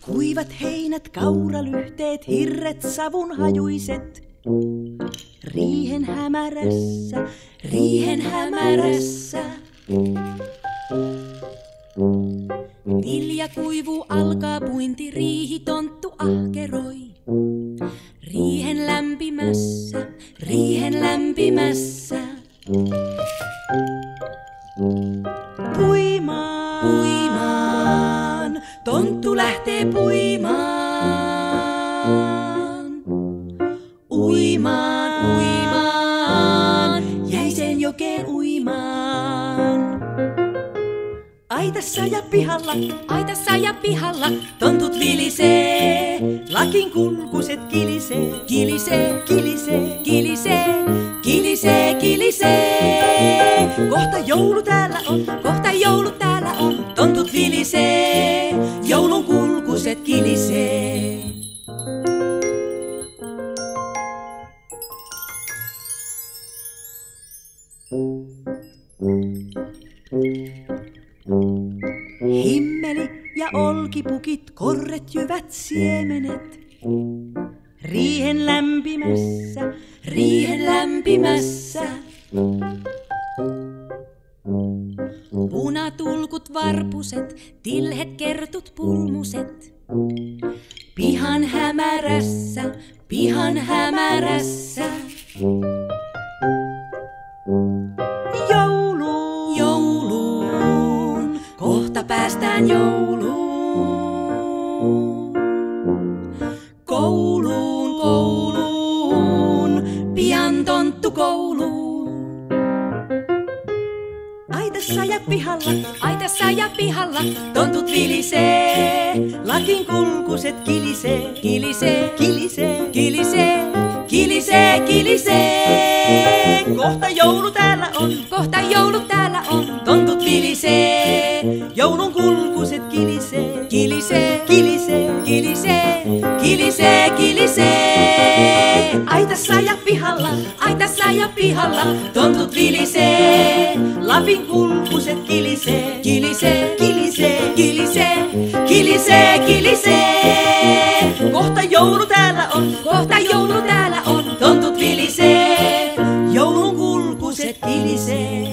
Kuivat heinät, kauralyhteet, hirret, savun hajuiset. Riihen hämärässä, riihen hämärässä. Vilja kuivuu, alkaa puinti, riihi tonttu ahkeroi. Lämpimässä. Puimaan, puimaan, tonttu lähtee puimaan. Uimaan, uimaan, jäisen jokeen uimaan. Aitassa ja pihalla, aitassa ja pihalla, tontut vilisee. Lakin kulkuset kilisee, kilisee, kilisee, kilisee, kilisee, kilisee. Kohta joulu täällä on, kohta joulu täällä on, tontut vilisee. Himmeli ja olkipukit, korret, jyvät, siemenet. Riihen lämpimässä, riihen lämpimässä. Punatulkut, varpuset, tilhet, kertut, pulmuset. Päästään jouluun. Kouluun, kouluun, pian tonttu kouluun. Aitassa ja pihalla, aitassa ja pihalla, tontut vilisee. Lakin kulkuset kilisee, kilisee, kilisee, kilisee, kilisee, Kilisee, kilisee, kohta joulu täällä on, kohta joulu täällä on. Tontut kilisee, joulun kulkuset kilisee, kilisee, kilisee, kilisee, kilisee, kilisee. Aitassa ja pihalla, aitassa ja pihalla, tontut vilisee, Lapin kulkuset kilisee, kilisee, kilisee, kilisee, kilisee, kilisee. Kohta joulu täällä on, kohta joulu täällä vilisee, joulun kulkuset kilisee.